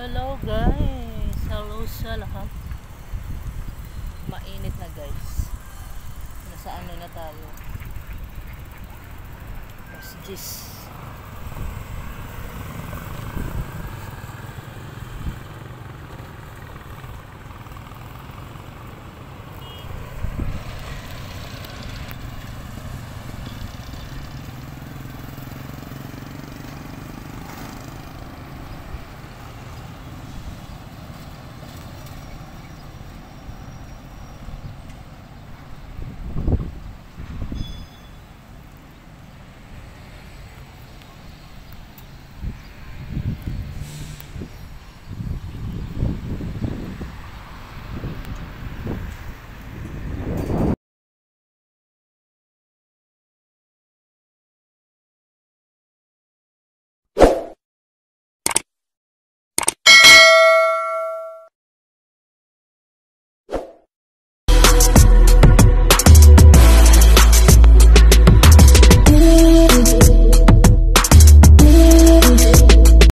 Hello guys! Hello sa lahat. Mainit na guys. Nasa ano na tayo? Mas 10.